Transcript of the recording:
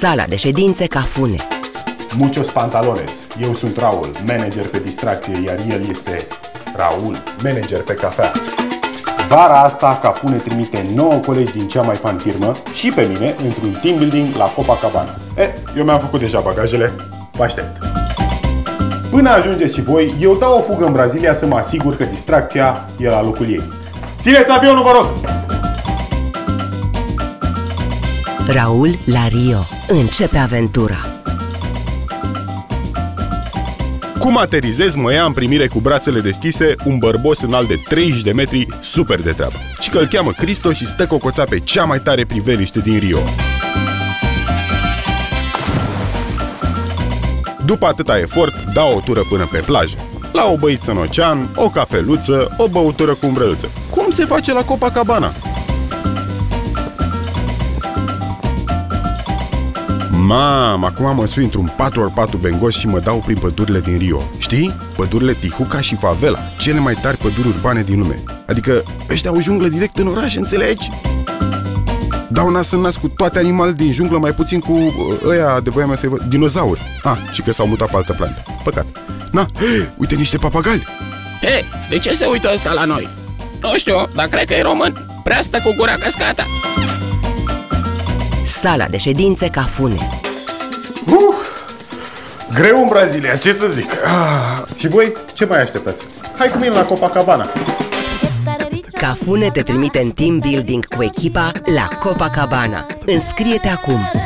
Sala de ședințe Cafune Muchos pantalones. Eu sunt Raul, manager pe distracție, iar el este Raul, manager pe cafea. Vara asta, Cafune trimite 9 colegi din cea mai fan firmă și pe mine într-un team building la Copacabana. E, eu mi-am făcut deja bagajele, vă aștept. Până ajungeți și voi, eu dau o fugă în Brazilia să mă asigur că distracția e la locul ei. Țineți avionul, vă rog! Raul la Rio Începe aventura Cum aterizez, mă ia în primire cu brațele deschise un bărbos înalt de 30 de metri, super de treabă. Și că îl cheamă Cristo și stă cocoța pe cea mai tare priveliște din Rio. După atâta efort, dau o tură până pe plajă. La o băiță în ocean, o cafeluță, o băutură cu umbrăluță. Cum se face la Copacabana? Mam, acum mă sui într-un 4x4 bengos și mă dau prin pădurile din Rio. Știi? Pădurile Tijuca și Favela, cele mai tari păduri urbane din lume. Adică ăștia au junglă direct în oraș, înțelegi? Dau nas în nas cu toate animalele din junglă, mai puțin cu uh, ăia de voia mea să dinozauri. Ah, și că s-au mutat pe altă planetă. Păcat. Na, uite niște papagali. He, de ce se uită ăsta la noi? Nu știu, dar cred că e român. Prea stă cu gura căscată. Sala de ședințe Cafune Uh, greu în Brazilia, ce să zic. Ah, și voi, ce mai așteptați? Hai cu mine la Copacabana. Cafune te trimite în team building cu echipa la Copacabana Înscrie-te acum!